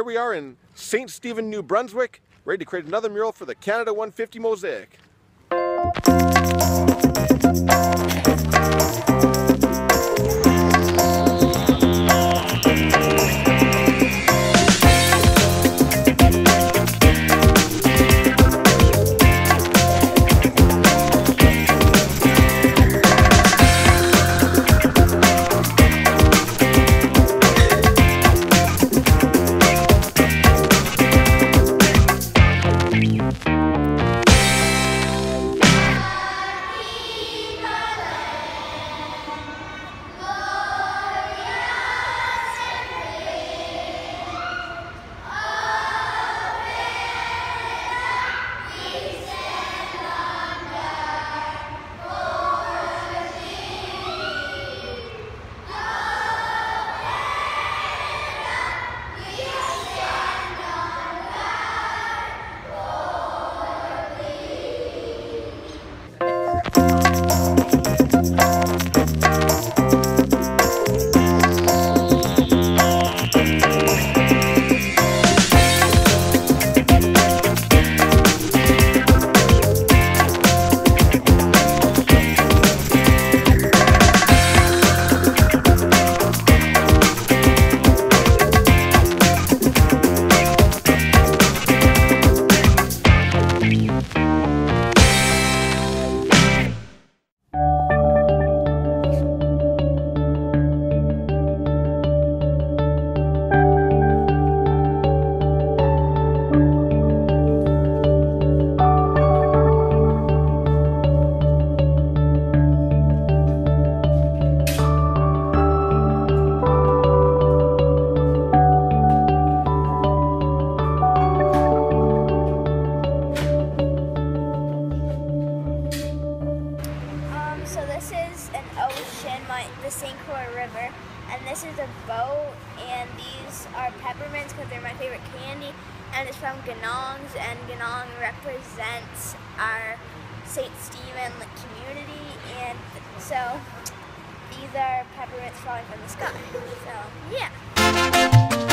Here we are in St. Stephen, New Brunswick, ready to create another mural for the Canada 150 Mosaic. St. River, and this is a boat, and these are peppermints because they're my favorite candy, and it's from Ganongs, and Ganong represents our St. Stephen community, and so these are peppermints falling from the sky. So, yeah.